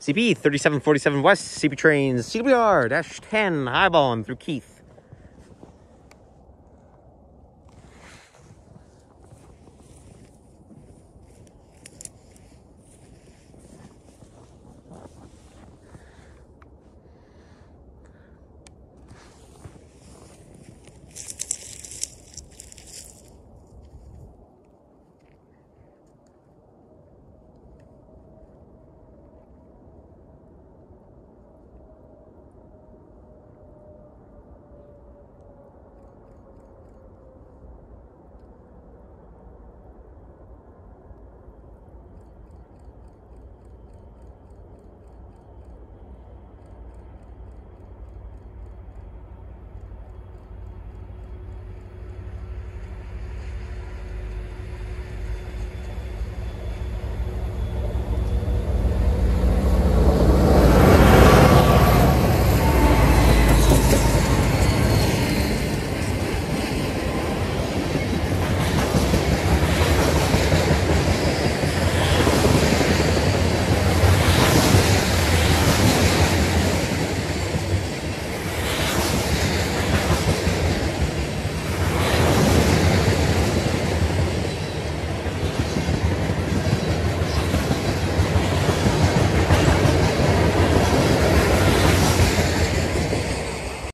CP 3747 West, CP trains, CWR-10 highballing through Keith.